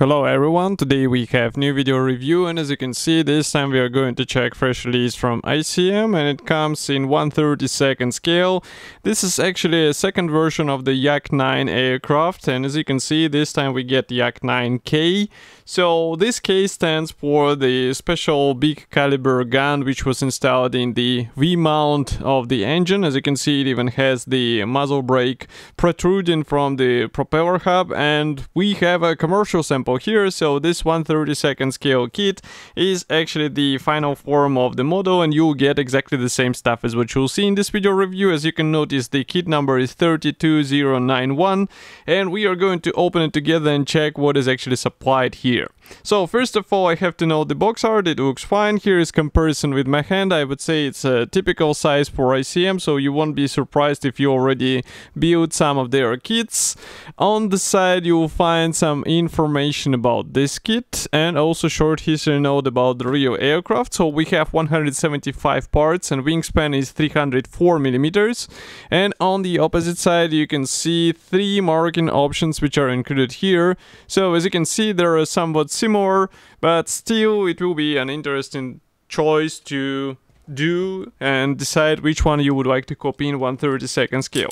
Hello everyone, today we have new video review and as you can see this time we are going to check fresh release from ICM and it comes in 132nd scale. This is actually a second version of the Yak 9 aircraft and as you can see this time we get the Yak 9K. So this K stands for the special big caliber gun which was installed in the V-mount of the engine. As you can see it even has the muzzle brake protruding from the propeller hub and we have a commercial sample example here. So this 132nd scale kit is actually the final form of the model and you'll get exactly the same stuff as what you'll see in this video review. As you can notice the kit number is 32091 and we are going to open it together and check what is actually supplied here. So first of all I have to know the box art, it looks fine. Here is comparison with my hand, I would say it's a typical size for ICM so you won't be surprised if you already build some of their kits. On the side you'll find some information information about this kit and also short history note about the real aircraft. So we have 175 parts and wingspan is 304 millimeters. And on the opposite side you can see three marking options which are included here. So as you can see there are somewhat similar but still it will be an interesting choice to do and decide which one you would like to copy in 132nd scale.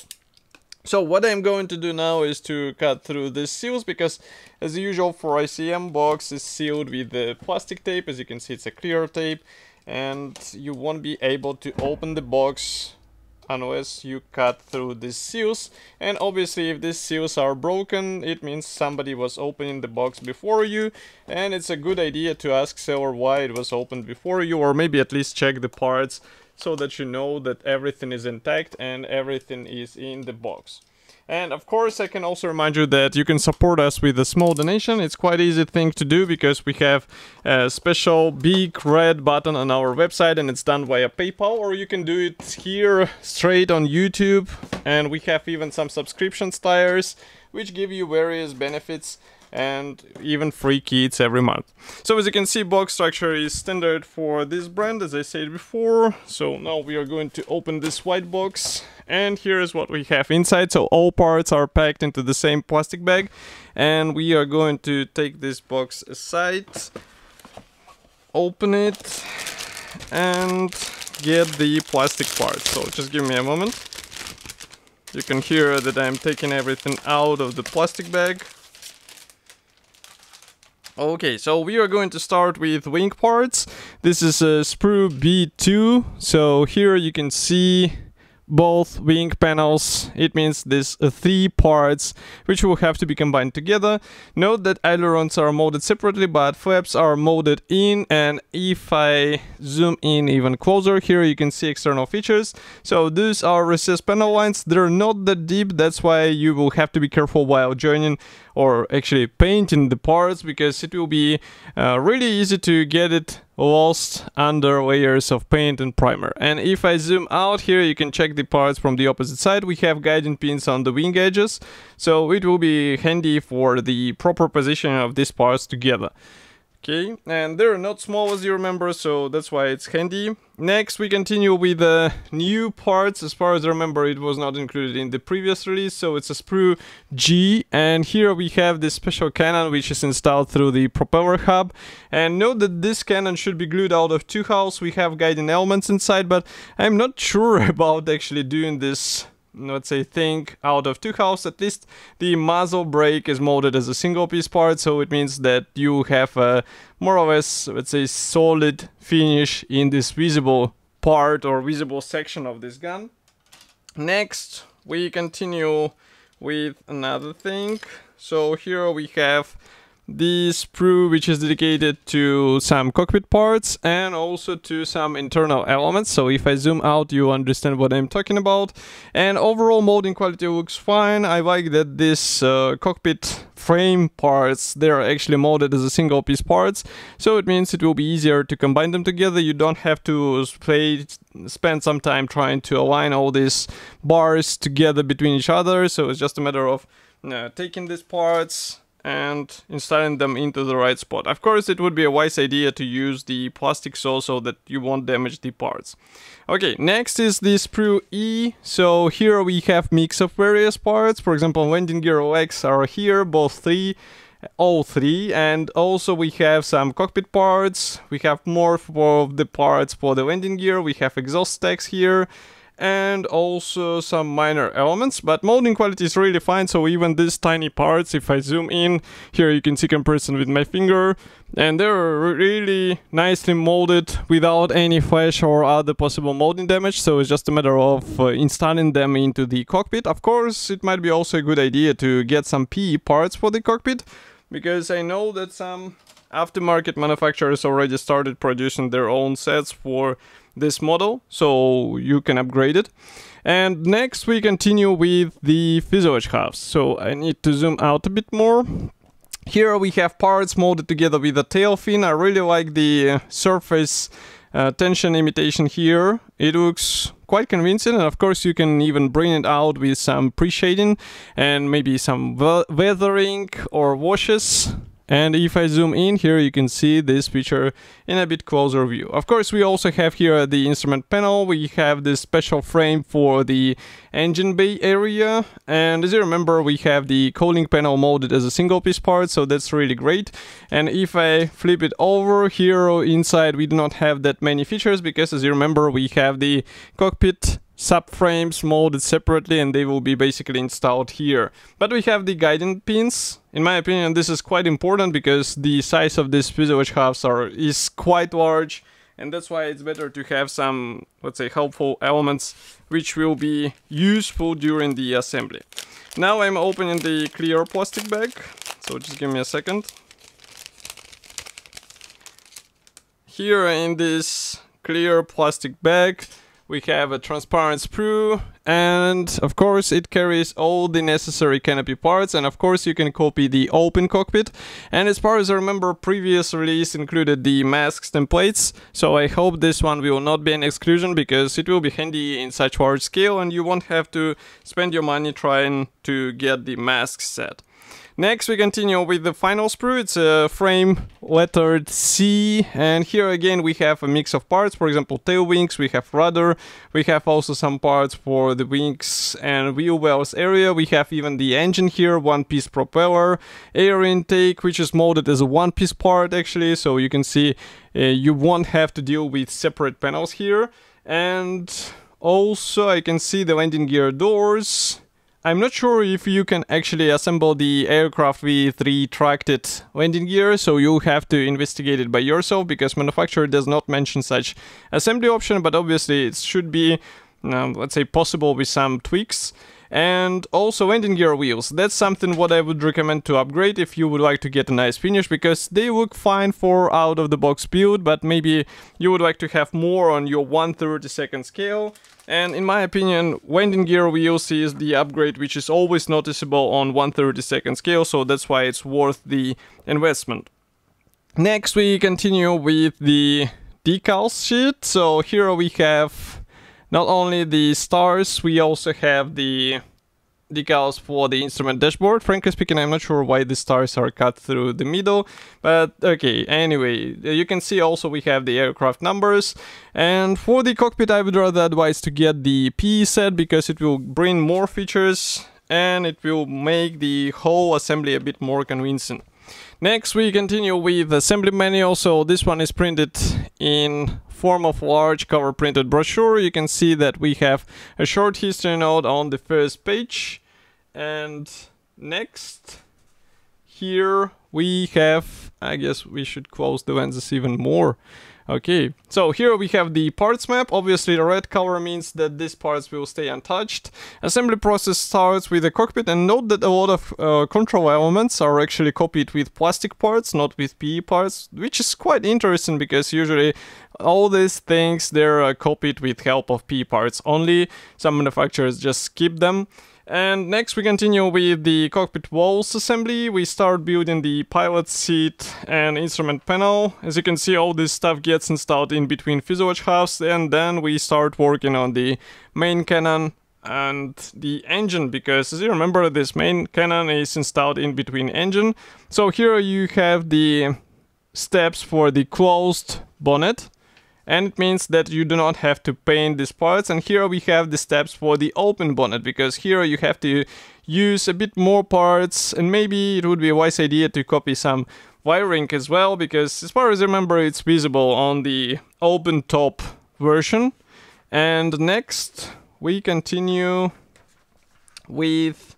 So what I'm going to do now is to cut through the seals because as usual for ICM box is sealed with the plastic tape as you can see it's a clear tape and you won't be able to open the box unless you cut through these seals and obviously if these seals are broken it means somebody was opening the box before you and it's a good idea to ask seller why it was opened before you or maybe at least check the parts so that you know that everything is intact and everything is in the box. And of course, I can also remind you that you can support us with a small donation. It's quite easy thing to do because we have a special big red button on our website and it's done via PayPal or you can do it here straight on YouTube. And we have even some subscription tiers which give you various benefits and even free kits every month. So as you can see box structure is standard for this brand as I said before. So now we are going to open this white box and here is what we have inside. So all parts are packed into the same plastic bag and we are going to take this box aside, open it and get the plastic parts. So just give me a moment. You can hear that I'm taking everything out of the plastic bag Okay, so we are going to start with wing parts. This is a sprue B2. So here you can see both wing panels. It means these uh, three parts which will have to be combined together. Note that ailerons are molded separately but flaps are molded in and if I zoom in even closer here you can see external features. So these are recessed panel lines. They're not that deep that's why you will have to be careful while joining or actually painting the parts because it will be uh, really easy to get it lost under layers of paint and primer. And if I zoom out here, you can check the parts from the opposite side. We have guiding pins on the wing edges, so it will be handy for the proper positioning of these parts together. Okay, and they're not small as you remember, so that's why it's handy. Next, we continue with the new parts. As far as I remember, it was not included in the previous release, so it's a sprue G. And here we have this special cannon, which is installed through the propeller hub. And note that this cannon should be glued out of two hulls. We have guiding elements inside, but I'm not sure about actually doing this let's say thing out of two halves at least the muzzle brake is molded as a single piece part so it means that you have a more or less let's say solid finish in this visible part or visible section of this gun. Next we continue with another thing. So here we have the sprue which is dedicated to some cockpit parts and also to some internal elements. So if I zoom out you understand what I'm talking about. And overall molding quality looks fine. I like that this uh, cockpit frame parts they're actually molded as a single piece parts. So it means it will be easier to combine them together. You don't have to play, spend some time trying to align all these bars together between each other. So it's just a matter of uh, taking these parts and installing them into the right spot. Of course, it would be a wise idea to use the plastic saw so that you won't damage the parts. Okay, next is the sprue E. So here we have mix of various parts. For example, landing gear legs are here, both three. all three and also we have some cockpit parts we have more for the parts for the landing gear we have exhaust stacks here and also some minor elements but molding quality is really fine so even these tiny parts if I zoom in here you can see comparison with my finger and they're really nicely molded without any flash or other possible molding damage so it's just a matter of uh, installing them into the cockpit. Of course it might be also a good idea to get some PE parts for the cockpit because I know that some aftermarket manufacturers already started producing their own sets for this model, so you can upgrade it. And next we continue with the fuselage halves. So I need to zoom out a bit more. Here we have parts molded together with a tail fin. I really like the surface uh, tension imitation here. It looks quite convincing and of course you can even bring it out with some pre-shading and maybe some weathering or washes and if I zoom in here, you can see this feature in a bit closer view. Of course, we also have here the instrument panel. We have this special frame for the engine bay area. And as you remember, we have the cooling panel molded as a single piece part, so that's really great. And if I flip it over here inside, we do not have that many features because as you remember, we have the cockpit subframes molded separately and they will be basically installed here. But we have the guiding pins. In my opinion, this is quite important because the size of these fuselage halves are is quite large and that's why it's better to have some, let's say, helpful elements which will be useful during the assembly. Now I'm opening the clear plastic bag, so just give me a second. Here in this clear plastic bag, we have a transparent sprue and of course it carries all the necessary canopy parts and of course you can copy the open cockpit and as far as I remember previous release included the masks templates so I hope this one will not be an exclusion because it will be handy in such large scale and you won't have to spend your money trying to get the mask set. Next we continue with the final sprue, it's a frame lettered C. And here again we have a mix of parts, for example tail wings, we have rudder, we have also some parts for the wings and wheel wells area, we have even the engine here, one piece propeller, air intake which is molded as a one piece part actually, so you can see uh, you won't have to deal with separate panels here. And also I can see the landing gear doors I'm not sure if you can actually assemble the aircraft with retracted landing gear, so you have to investigate it by yourself because manufacturer does not mention such assembly option, but obviously it should be, um, let's say, possible with some tweaks and also landing gear wheels. That's something what I would recommend to upgrade if you would like to get a nice finish because they look fine for out of the box build but maybe you would like to have more on your 132nd scale and in my opinion landing gear wheels is the upgrade which is always noticeable on 132nd scale so that's why it's worth the investment. Next we continue with the decals sheet so here we have not only the stars, we also have the decals for the instrument dashboard. Frankly speaking, I'm not sure why the stars are cut through the middle, but okay, anyway, uh, you can see also we have the aircraft numbers, and for the cockpit I would rather advise to get the PE set because it will bring more features and it will make the whole assembly a bit more convincing. Next we continue with assembly manual, so this one is printed in form of large cover printed brochure, you can see that we have a short history note on the first page. And next, here we have, I guess we should close the lenses even more. Okay, so here we have the parts map. Obviously the red color means that these parts will stay untouched. Assembly process starts with the cockpit and note that a lot of uh, control elements are actually copied with plastic parts, not with PE parts, which is quite interesting because usually all these things they're uh, copied with help of PE parts only. Some manufacturers just skip them. And next we continue with the cockpit walls assembly. We start building the pilot seat and instrument panel. As you can see, all this stuff gets installed in between fuselage halves and then we start working on the main cannon and the engine because as you remember this main cannon is installed in between engine. So here you have the steps for the closed bonnet and it means that you do not have to paint these parts and here we have the steps for the open bonnet because here you have to use a bit more parts and maybe it would be a wise idea to copy some wiring as well because as far as I remember it's visible on the open top version and next we continue with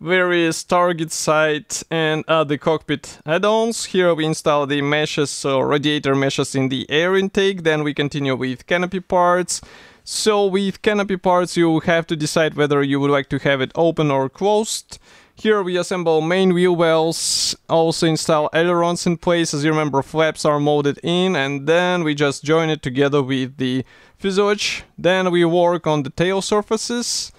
various target sight and other cockpit add-ons. Here we install the meshes, so radiator meshes in the air intake, then we continue with canopy parts. So with canopy parts you have to decide whether you would like to have it open or closed. Here we assemble main wheel wells, also install ailerons in place, as you remember flaps are molded in, and then we just join it together with the fuselage. Then we work on the tail surfaces.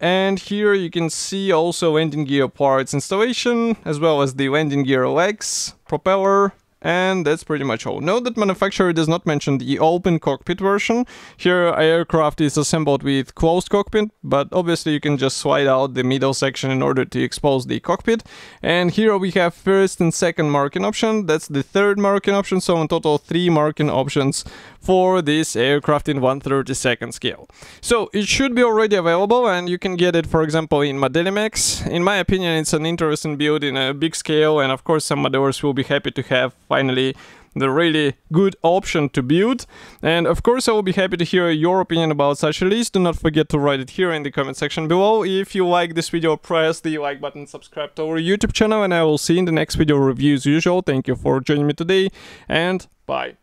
And here you can see also landing gear parts installation, as well as the landing gear legs, propeller, and that's pretty much all. Note that manufacturer does not mention the open cockpit version. Here aircraft is assembled with closed cockpit, but obviously you can just slide out the middle section in order to expose the cockpit. And here we have first and second marking option. That's the third marking option, so in total three marking options for this aircraft in 132nd scale. So it should be already available and you can get it for example in Modelimex. In my opinion it's an interesting build in a big scale and of course some modelers will be happy to have finally the really good option to build. And of course, I will be happy to hear your opinion about such a list. Do not forget to write it here in the comment section below. If you like this video, press the like button, subscribe to our YouTube channel, and I will see you in the next video review as usual. Thank you for joining me today, and bye.